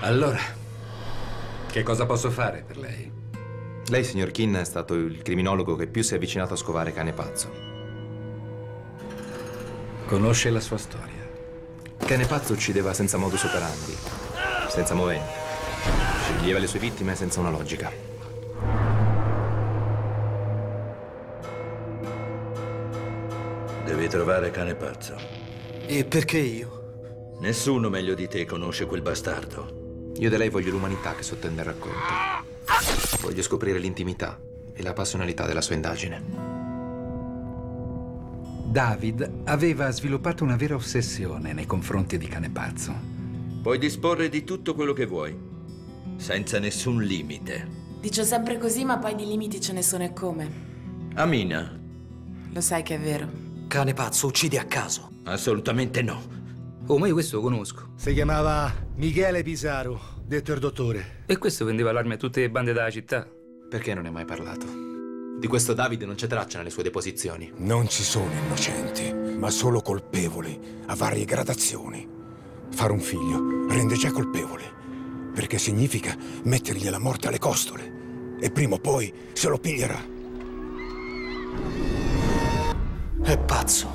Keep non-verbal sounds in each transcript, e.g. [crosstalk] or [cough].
Allora, che cosa posso fare per lei? Lei, signor Kin, è stato il criminologo che più si è avvicinato a scovare cane pazzo. Conosce la sua storia. Cane pazzo uccideva senza modus operandi, senza moventi. Sceglieva le sue vittime senza una logica. Devi trovare cane pazzo. E perché io? Nessuno meglio di te conosce quel bastardo. Io da lei voglio l'umanità che sottende al racconto. Voglio scoprire l'intimità e la passionalità della sua indagine. David aveva sviluppato una vera ossessione nei confronti di cane pazzo. Puoi disporre di tutto quello che vuoi, senza nessun limite. Dice sempre così, ma poi di limiti ce ne sono e come. Amina, Lo sai che è vero. Cane pazzo, uccidi a caso. assolutamente no. Oh, ma io questo lo conosco. Si chiamava Michele Pisaro, detto il dottore. E questo vendeva l'armi a tutte le bande della città. Perché non ne hai mai parlato? Di questo David non c'è traccia nelle sue deposizioni. Non ci sono innocenti, ma solo colpevoli, a varie gradazioni. Fare un figlio rende già colpevoli, perché significa mettergli la morte alle costole. E prima o poi se lo piglierà. È pazzo.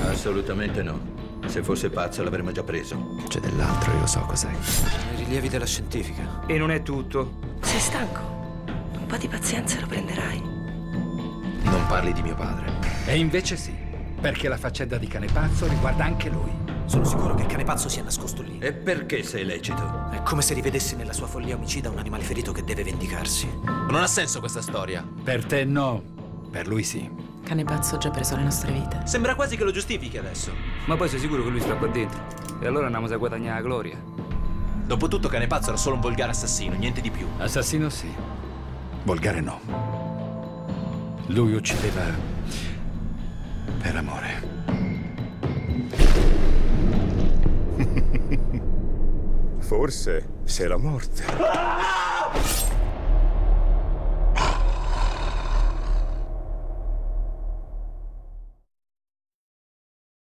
Assolutamente no. Se fosse pazzo l'avremmo già preso. C'è dell'altro, io so cos'è. I rilievi della scientifica. E non è tutto. Sei stanco? Un po' di pazienza lo prenderai. Non parli di mio padre. E invece sì, perché la faccenda di cane pazzo riguarda anche lui. Sono sicuro che il cane pazzo sia nascosto lì. E perché sei lecito? È come se rivedessi nella sua follia omicida un animale ferito che deve vendicarsi. Non ha senso questa storia. Per te no, per lui sì. Cane pazzo ha già preso le nostre vite. Sembra quasi che lo giustifichi adesso. Ma poi sei sicuro che lui sta qua dentro? E allora andiamo a guadagnare la gloria. Dopotutto cane pazzo era solo un volgare assassino, niente di più. Assassino sì, volgare no. Lui uccideva per amore. [laughs] Forse se la morte.